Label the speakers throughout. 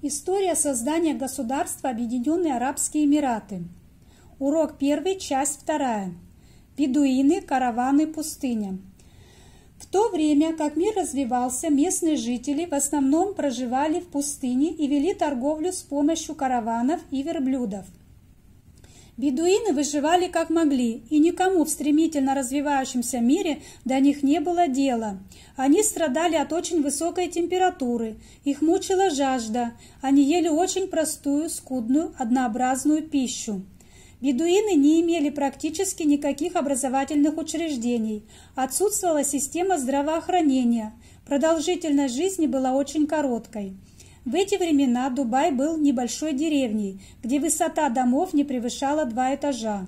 Speaker 1: История создания государства Объединенные Арабские Эмираты. Урок 1, часть 2. Бедуины, караваны, пустыня. В то время, как мир развивался, местные жители в основном проживали в пустыне и вели торговлю с помощью караванов и верблюдов. Бедуины выживали как могли, и никому в стремительно развивающемся мире до них не было дела. Они страдали от очень высокой температуры, их мучила жажда, они ели очень простую, скудную, однообразную пищу. Бедуины не имели практически никаких образовательных учреждений, отсутствовала система здравоохранения, продолжительность жизни была очень короткой – в эти времена Дубай был небольшой деревней, где высота домов не превышала два этажа.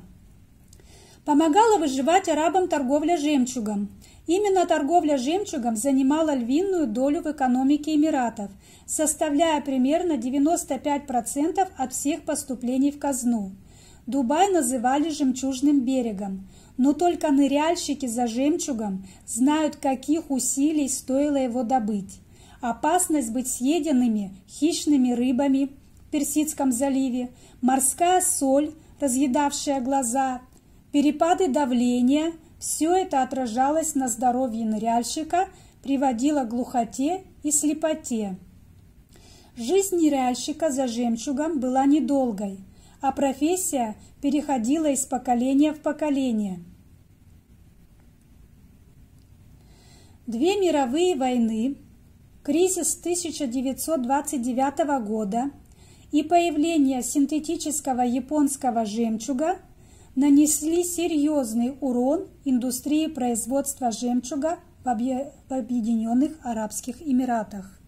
Speaker 1: Помогала выживать арабам торговля жемчугом. Именно торговля жемчугом занимала львиную долю в экономике Эмиратов, составляя примерно 95% от всех поступлений в казну. Дубай называли «жемчужным берегом», но только ныряльщики за жемчугом знают, каких усилий стоило его добыть опасность быть съеденными хищными рыбами в Персидском заливе, морская соль, разъедавшая глаза, перепады давления – все это отражалось на здоровье ныряльщика, приводило к глухоте и слепоте. Жизнь ныряльщика за жемчугом была недолгой, а профессия переходила из поколения в поколение. Две мировые войны кризис 1929 года и появление синтетического японского жемчуга нанесли серьезный урон индустрии производства жемчуга в Объединенных Арабских Эмиратах.